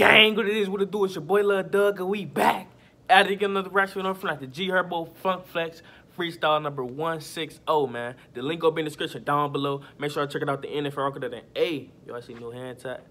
gang, what it is, what it do, it's your boy Lil Doug, and we back at it again, another reaction on from like the G Herbo Funk Flex freestyle number 160, man. The link will be in the description down below. Make sure I check it out the end if you're than A. Y'all see new hand tap?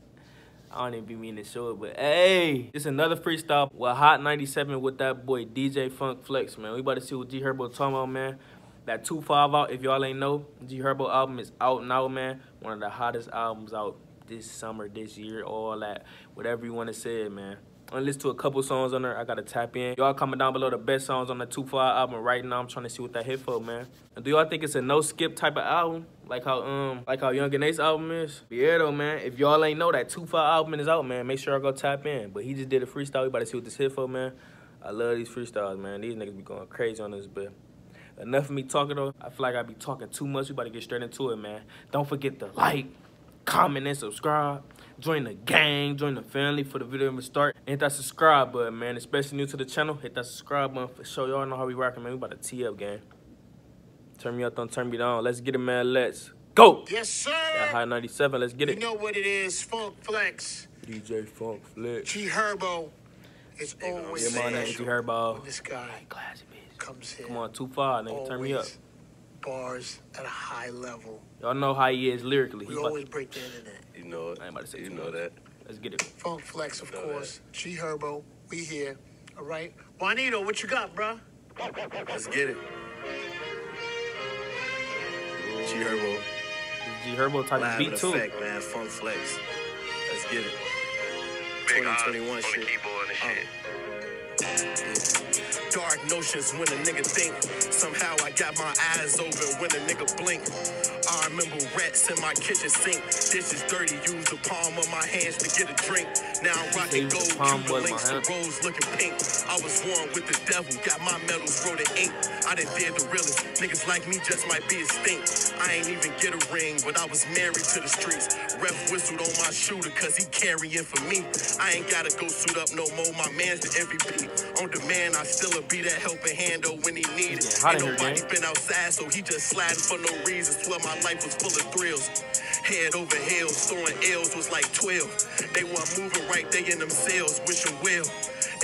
I don't even be meaning to show it, but hey, it's another freestyle with Hot 97 with that boy DJ Funk Flex, man. We about to see what G Herbo talking about, man. That 2-5 out, if y'all ain't know, G Herbo album is out now, man. One of the hottest albums out this summer, this year, all that. Whatever you want to say, man. I wanna listen to a couple songs on there. I gotta tap in. Y'all comment down below the best songs on the 2 5 album right now. I'm trying to see what that hit for, man. And do y'all think it's a no skip type of album? Like how um like how Young and Ace album is? Yeah though, man. If y'all ain't know that 2 5 album is out, man, make sure I go tap in. But he just did a freestyle. We about to see what this hit for, man. I love these freestyles, man. These niggas be going crazy on this, but enough of me talking though. I feel like I be talking too much. We about to get straight into it, man. Don't forget to like, comment, and subscribe. Join the gang, join the family for the video to start. And hit that subscribe button, man. Especially new to the channel, hit that subscribe button for sure. Y'all know how we rocking, man. We about to tee up, gang. Turn me up, don't turn me down. Let's get it, man. Let's go. Yes, sir. That Hot 97, let's get it. You know what it is, Funk Flex. DJ Funk Flex. G Herbo. It's always yeah, my name G Herbo. This guy classy bitch. comes here. Come on, too far, nigga. Turn me up. Bars at a high level. Y'all know how he is lyrically. We he always break the internet. You know it. I ain't about to say you know much. that. Let's get it. Funk Flex, of course. That. G Herbo, we here. All right. Juanito, what you got, bro? Let's get it. G Herbo. G Herbo type Live of beat too. Effect, man. Funk Flex. Let's get it. Big 2021 shit. Dark notions when a nigga think. Somehow I got my eyes open when a nigga blink. I remember rats in my kitchen sink. Dishes dirty, use the palm of my hands to get a drink. Now I'm rocking gold, Cuban links, the rose looking pink. I was born with the devil, got my medals wrote in ink. I done did the realest. Niggas like me just might be a stink. I ain't even get a ring, but I was married to the streets. Ref whistled on my shooter cause he carrying for me. I ain't gotta go suit up no more. My man's the MVP. On demand, I still a be that helping hand though when he needed. Yeah, ain't nobody been outside, so he just sliding for no reason. Swear my life was full of thrills. Head over heels, throwing L's was like 12. They weren't moving right, they in themselves, wishing well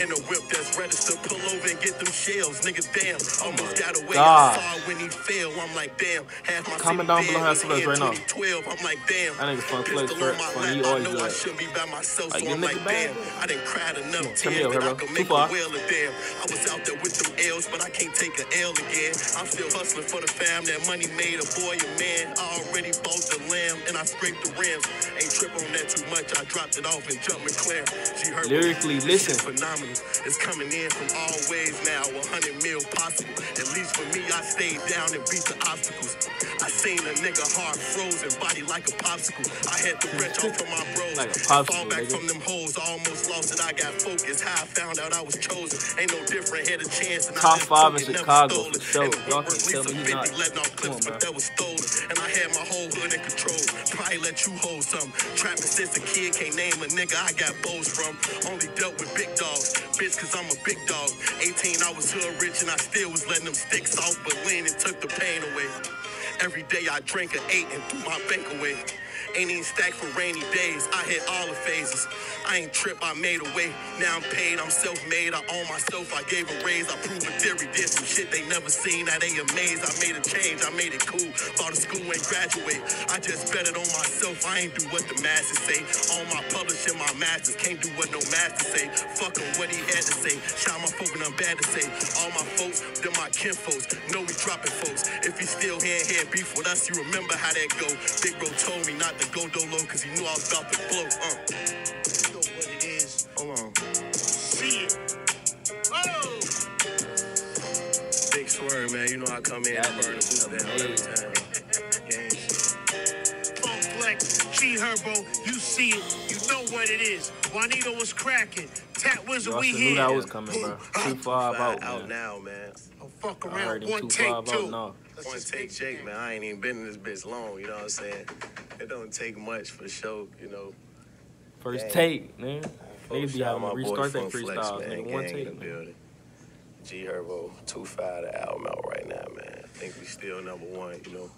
in a whip that's registered. Pull over and get them shells. Nigga, damn. Oh almost got away. God. I saw when he fell. I'm like, damn. Half my Comment down below how to right now. 12. I'm like, damn. I think it's fun place first. Fun. He always do I should be by myself, so I'm like, damn. I didn't cry enough tears that I could make a well of damn. I was out there with them L's, but I can't take an L again. I'm still hustling for the fam. That money made a boy a man. I already bought the lamb and I scraped the rims. Ain't trip on that too much. I dropped it off and jumped McLaren. She heard lyrically listen. Phenomenal It's coming in from all ways now, 100 mil possible. At least for me, I stayed down and beat the obstacles. I seen a nigga heart frozen, body like a popsicle. I had to wrench off from my bros. Like Fall back nigga. from them hoes, I almost lost it. I got focused. How I found out I was chosen. Ain't no different, had a chance. And Top I five in Chicago for sure. Y'all can tell me he's not. Letting off clips, but that was stolen. And I had my whole hood in control. Probably let you hold some. Trapping since a kid, can't name a nigga I got bows from. Only dealt with big dogs. Bitch, cause I'm a big dog. 18, I was hood rich and I still was letting them sticks off, but lean and took the pain away. Every day I drank an eight and threw my bank away. Ain't even stacked for rainy days. I hit all the phases. I ain't trip, I made a way. Now I'm paid, I'm self-made. I own myself, I gave a raise. I proved a theory, did some shit they never seen. Now they amazed. I made a change, I made it cool. Bought a school and graduate. I just bet it on myself. I ain't do what the masses say. On my publishing, my masters can't do what no master say. Fuck what he had to say. Shout my folk and I'm bad to say. All my folks, they're my kin folks. Know we dropping folks. If he still hand hand beef with us, you remember how that go. Big bro told me not to go dolo cause he knew I was about to blow. Uh. Hold on. See it. Oh! Big swerve, man. You know I come in and burn the booth down every time. Funk Flex, G Herbo, you see it. You know what it is. Juanito was cracking. Tat Wizard, we here. knew that was coming, bro. Too far out, out now, man. Don't fuck around. One take, two. One take, Jake, man. I ain't even been in this bitch long, you know what I'm saying? It don't take much for show, you know. First take, man. Niggas be having to restart their freestyles. Nigga, one take. In the building. G Herbo, 2 5 the album out right now, man. I think we still number one, you know.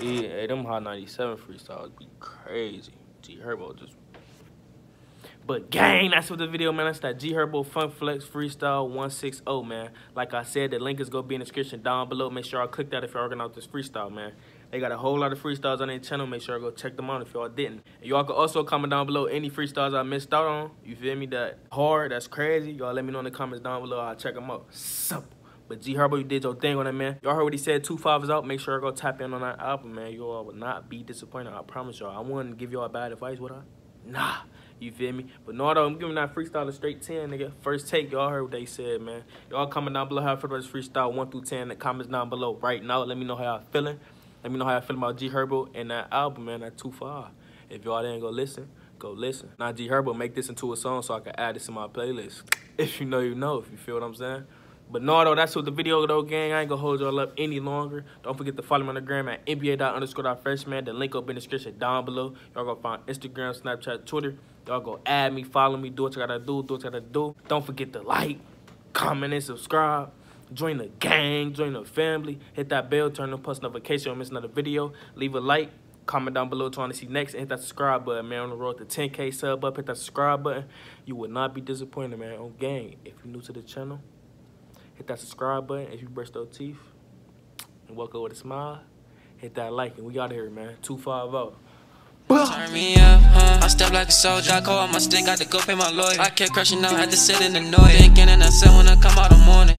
Yeah, them Hot 97 freestyles be crazy. G Herbo just. But gang, that's what the video, man. That's that G Herbo Funk Flex Freestyle 160, man. Like I said, the link is gonna be in the description down below. Make sure y'all click that if y'all working out this freestyle, man. They got a whole lot of freestyles on their channel. Make sure y'all go check them out if y'all didn't. Y'all can also comment down below any freestyles I missed out on. You feel me? That hard, that's crazy. Y'all let me know in the comments down below. I'll check them out. Simple. But G Herbo, you did your thing on that, man. Y'all heard what he said. Two out. Make sure I go tap in on that album, man. You all will not be disappointed. I promise y'all. I wouldn't give y'all bad advice, would I? Nah. You feel me? But no, though, I'm giving that freestyle a straight 10, nigga. First take, y'all heard what they said, man. Y'all comment down below how for this freestyle 1 through 10 in the comments down below right now. Let me know how y'all feeling. Let me know how y'all feeling about G Herbo and that album, man, that 2 5. If y'all didn't go listen, go listen. Now, G Herbo, make this into a song so I can add this to my playlist. If you know, you know, if you feel what I'm saying. But no, though, that's what the video, though, gang. I ain't gonna hold y'all up any longer. Don't forget to follow me on the gram at NBA underscore freshman. The link up in the description down below. Y'all gonna find Instagram, Snapchat, Twitter. Y'all go add me, follow me, do what you gotta do, do what you gotta do. Don't forget to like, comment, and subscribe. Join the gang, join the family. Hit that bell, turn on post notification, don't miss another video. Leave a like, comment down below to want to see next, and hit that subscribe button, man. On the road to 10K sub up, hit that subscribe button. You will not be disappointed, man. On gang, if you're new to the channel, hit that subscribe button. If you brush those teeth and walk over with a smile, hit that like, and we out here, man. 250. Turn me up, huh? I step like a soldier. I call on my stick, got to go pay my lawyer. I kept crushing out, had to sit in the noise. Thinking and I said when I come out the morning.